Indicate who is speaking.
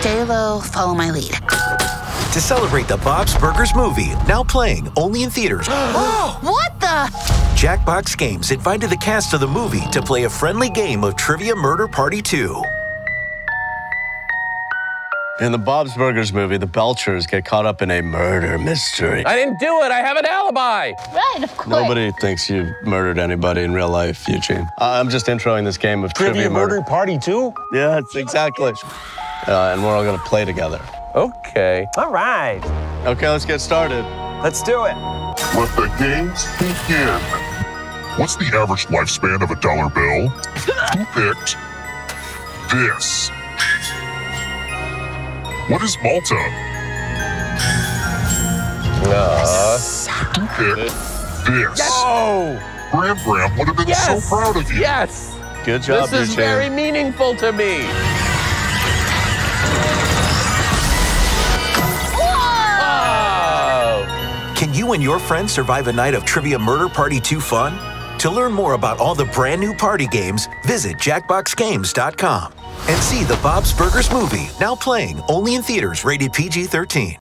Speaker 1: Stay low, follow my lead.
Speaker 2: To celebrate the Bob's Burgers movie, now playing only in theaters,
Speaker 1: What the?
Speaker 2: Jackbox Games invited the cast of the movie to play a friendly game of Trivia Murder Party 2.
Speaker 3: In the Bob's Burgers movie, the Belchers get caught up in a murder mystery.
Speaker 4: I didn't do it. I have an alibi.
Speaker 1: Right, of course.
Speaker 3: Nobody thinks you murdered anybody in real life, Eugene. I- I'm just introing this game of trivia, murder.
Speaker 5: party too?
Speaker 3: Yeah, it's exactly. Uh, and we're all gonna play together.
Speaker 4: Okay.
Speaker 5: All right,
Speaker 3: Okay, let's get started.
Speaker 5: let's do it.
Speaker 6: Let the games begin. What's the average lifespan of a dollar bill? Who picked this? What is Malta?
Speaker 4: Uh,
Speaker 6: Who picked this? Yes.
Speaker 4: oh,
Speaker 6: Bram Bram would have been
Speaker 4: yes.
Speaker 6: so proud of you.
Speaker 4: Yes.
Speaker 3: Good job,
Speaker 4: This is
Speaker 3: Eugene.
Speaker 4: very meaningful to me.
Speaker 2: You and your friends survive a night of Trivia Murder Party 2 fun? To learn more about all the brand new party games, visit JackboxGames.com and see the Bob's Burgers movie, now playing only in theaters rated PG 13.